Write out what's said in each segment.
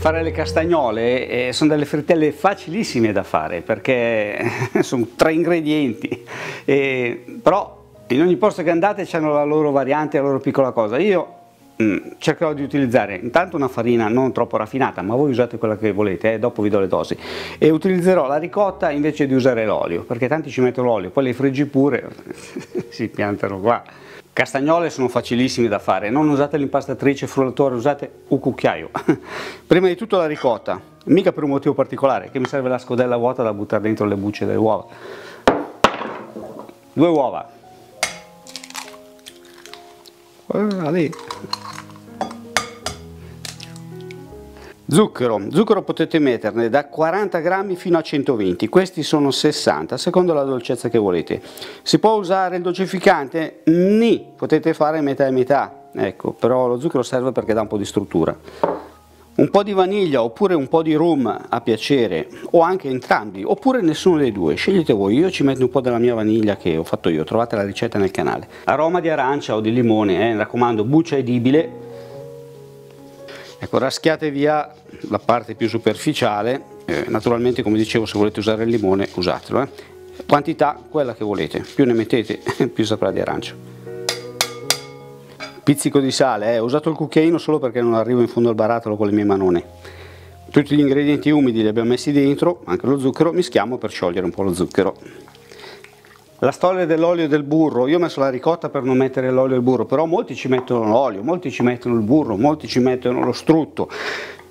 fare le castagnole eh, sono delle frittelle facilissime da fare perché sono tre ingredienti, eh, però in ogni posto che andate hanno la loro variante, la loro piccola cosa. Io mm, cercherò di utilizzare intanto una farina non troppo raffinata, ma voi usate quella che volete, eh, dopo vi do le dosi, e utilizzerò la ricotta invece di usare l'olio, perché tanti ci mettono l'olio, poi le friggi pure, si piantano qua. Castagnole sono facilissime da fare, non usate l'impastatrice, frullatore, usate un cucchiaio. Prima di tutto la ricotta, mica per un motivo particolare, che mi serve la scodella vuota da buttare dentro le bucce delle uova. Due uova. Guarda lì. Zucchero, zucchero potete metterne da 40 grammi fino a 120, questi sono 60, secondo la dolcezza che volete. Si può usare il dolcificante? Ni, potete fare metà e metà, ecco, però lo zucchero serve perché dà un po' di struttura. Un po' di vaniglia oppure un po' di rum a piacere, o anche entrambi, oppure nessuno dei due, scegliete voi, io ci metto un po' della mia vaniglia che ho fatto io, trovate la ricetta nel canale. Aroma di arancia o di limone, eh, raccomando, buccia edibile, Ecco, raschiate via la parte più superficiale, eh, naturalmente come dicevo se volete usare il limone usatelo, eh. quantità quella che volete, più ne mettete più saprà di arancio. Pizzico di sale, eh. ho usato il cucchiaino solo perché non arrivo in fondo al barattolo con le mie manone. Tutti gli ingredienti umidi li abbiamo messi dentro, anche lo zucchero, mischiamo per sciogliere un po' lo zucchero. La storia dell'olio e del burro, io ho messo la ricotta per non mettere l'olio e il burro, però molti ci mettono l'olio, molti ci mettono il burro, molti ci mettono lo strutto,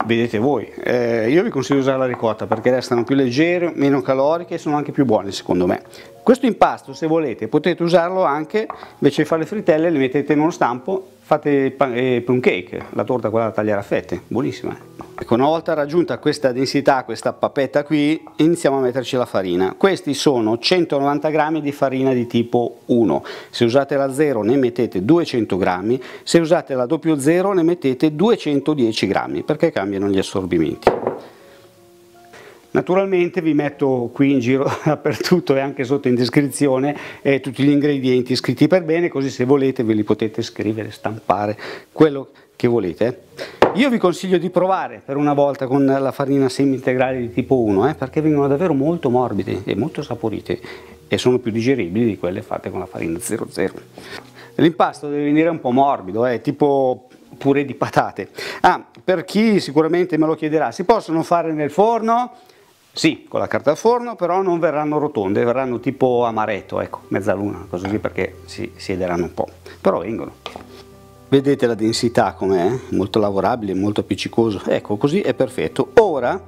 vedete voi. Eh, io vi consiglio di usare la ricotta perché restano più leggere, meno caloriche e sono anche più buone secondo me. Questo impasto se volete potete usarlo anche, invece di fare le frittelle le mettete in uno stampo, fate il eh, plum cake, la torta quella da tagliare a fette, buonissima. Ecco, una volta raggiunta questa densità, questa papetta qui, iniziamo a metterci la farina. Questi sono 190 grammi di farina di tipo 1. Se usate la 0 ne mettete 200 grammi, se usate la 00 ne mettete 210 grammi, perché cambiano gli assorbimenti. Naturalmente vi metto qui in giro dappertutto e anche sotto in descrizione eh, tutti gli ingredienti scritti per bene, così se volete ve li potete scrivere, stampare, quello che volete. Io vi consiglio di provare per una volta con la farina semi-integrale di tipo 1, eh, perché vengono davvero molto morbide e molto saporite e sono più digeribili di quelle fatte con la farina 00. L'impasto deve venire un po' morbido, eh, tipo purè di patate. Ah, per chi sicuramente me lo chiederà, si possono fare nel forno? Sì, con la carta da forno, però non verranno rotonde, verranno tipo amaretto, ecco, mezzaluna, così perché si siederanno un po', però vengono. Vedete la densità com'è? Molto lavorabile, molto appiccicoso. Ecco, così è perfetto. Ora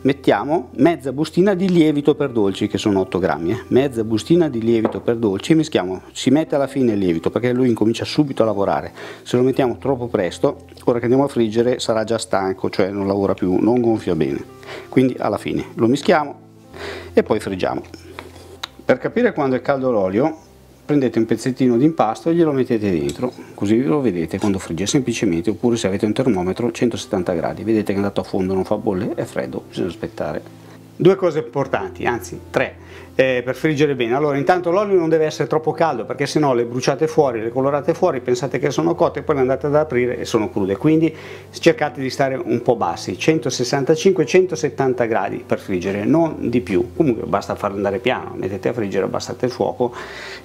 mettiamo mezza bustina di lievito per dolci, che sono 8 grammi. Eh? Mezza bustina di lievito per dolci, mischiamo, si mette alla fine il lievito perché lui incomincia subito a lavorare. Se lo mettiamo troppo presto, ora che andiamo a friggere sarà già stanco, cioè non lavora più, non gonfia bene. Quindi alla fine lo mischiamo e poi friggiamo. Per capire quando è caldo l'olio, prendete un pezzettino di impasto e glielo mettete dentro. Così lo vedete quando frigge semplicemente oppure se avete un termometro 170 gradi. Vedete che è andato a fondo non fa bolle è freddo bisogna aspettare due cose importanti anzi tre eh, per friggere bene. Allora, intanto l'olio non deve essere troppo caldo perché sennò le bruciate fuori, le colorate fuori, pensate che sono cotte e poi le andate ad aprire e sono crude. Quindi cercate di stare un po' bassi, 165-170 gradi per friggere, non di più. Comunque basta farlo andare piano, mettete a friggere, abbassate il fuoco.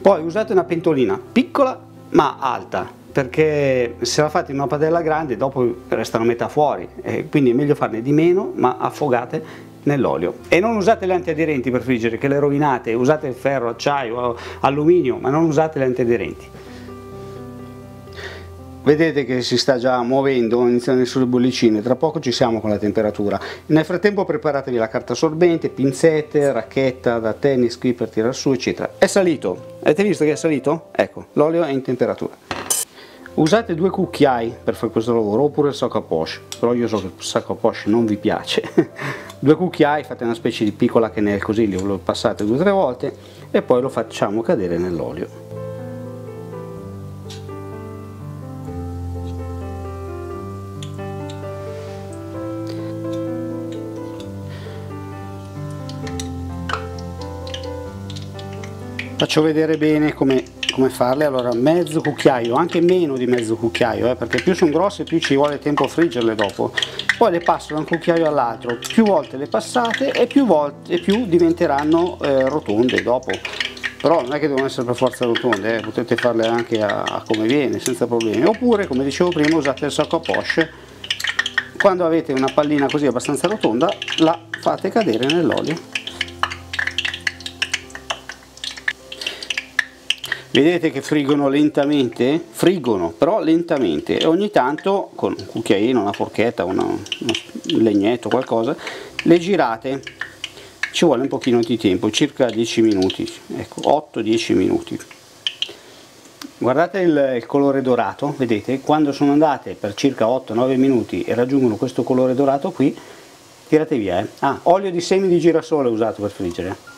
Poi usate una pentolina piccola ma alta perché se la fate in una padella grande dopo restano metà fuori, e quindi è meglio farne di meno ma affogate nell'olio. E non usate le antiaderenti per friggere, che le rovinate, usate ferro, acciaio, alluminio, ma non usate le antiaderenti. Vedete che si sta già muovendo, iniziano sulle bollicine, tra poco ci siamo con la temperatura. Nel frattempo preparatevi la carta assorbente, pinzette, racchetta da tennis qui per tirare su, eccetera. È salito, avete visto che è salito? Ecco, l'olio è in temperatura. Usate due cucchiai per fare questo lavoro, oppure il sacco a poche, però io so che il sacco a poche non vi piace. due cucchiai, fate una specie di piccola che così, lo passate due o tre volte e poi lo facciamo cadere nell'olio. Faccio vedere bene come come farle allora mezzo cucchiaio anche meno di mezzo cucchiaio eh, perché più sono grosse più ci vuole tempo a friggerle dopo poi le passo da un cucchiaio all'altro, più volte le passate e più, volte, più diventeranno eh, rotonde dopo. Però non è che devono essere per forza rotonde, eh, potete farle anche a, a, come viene, senza problemi. Oppure, come dicevo prima, usate il sacco a poche. Quando avete una pallina così abbastanza rotonda, la fate cadere nell'olio vedete che friggono lentamente? Friggono però lentamente. E ogni tanto con un cucchiaino una forchetta un legnetto qualcosa le girate. Ci vuole un pochino di tempo circa 10 minuti ecco 8-10 minuti. Guardate il, il, colore dorato vedete? Quando sono andate per circa 8-9 minuti e raggiungono questo colore dorato qui tirate via eh. ah, olio di semi di girasole usato per friggere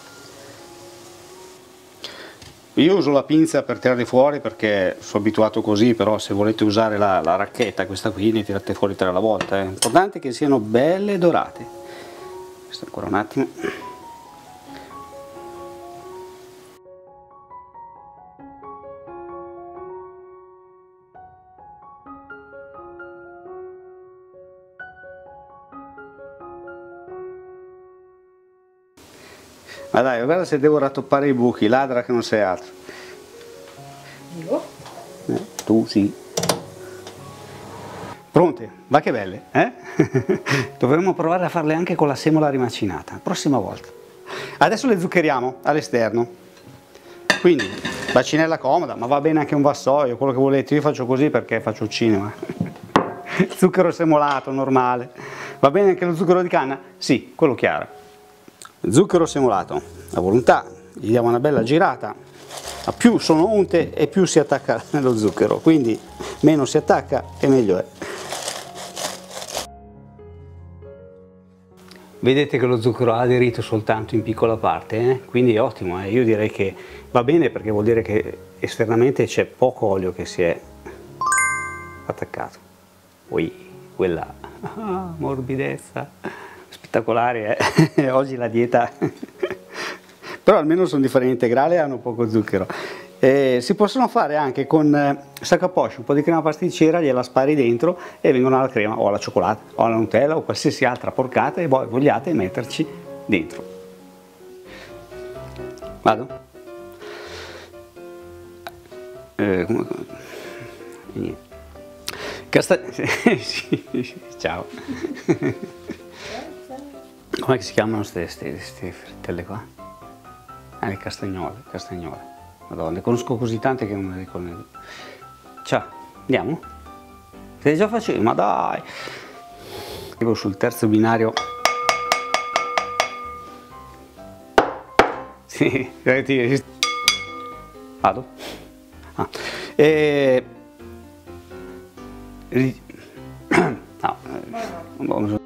io uso la pinza per tirarli fuori perché sono abituato così, però se volete usare la, la racchetta, questa qui, ne tirate fuori tre alla volta. È importante che siano belle dorate. Questo ancora un attimo. Ma dai, guarda se devo rattoppare i buchi, ladra che non sei altro. Io? Eh, tu sì. Pronte? Va che belle, eh? Dovremmo provare a farle anche con la semola rimacinata, prossima volta. Adesso le zuccheriamo all'esterno. Quindi, bacinella comoda, ma va bene anche un vassoio, quello che volete. Io faccio così perché faccio il cinema. zucchero semolato, normale. Va bene anche lo zucchero di canna? Sì, quello chiaro zucchero semolato a volontà gli diamo una bella girata. A più sono unte e più si attacca lo zucchero. Quindi meno si attacca e meglio è. Vedete che lo zucchero ha aderito soltanto in piccola parte eh? quindi è ottimo eh? io direi che va bene perché vuol dire che esternamente c'è poco olio che si è attaccato. Ui quella ah, morbidezza spettacolare eh? oggi la dieta però almeno sono di farina integrale e hanno poco zucchero eh, si possono fare anche con eh, sac a poche, un po' di crema pasticcera, gliela spari dentro e vengono alla crema o alla cioccolata o alla Nutella o qualsiasi altra porcata e voi vogliate metterci dentro. Vado? Eh, come... Niente. Casta... sì, ciao. Come si chiamano queste frittelle qua? Ah, le castagnole, castagnole. Madonna, ne conosco così tante che non le ricordo. Ciao, andiamo? Stai già facendo? Ma dai! Arrivo sul terzo binario. Sì, vado. Ah. E... No,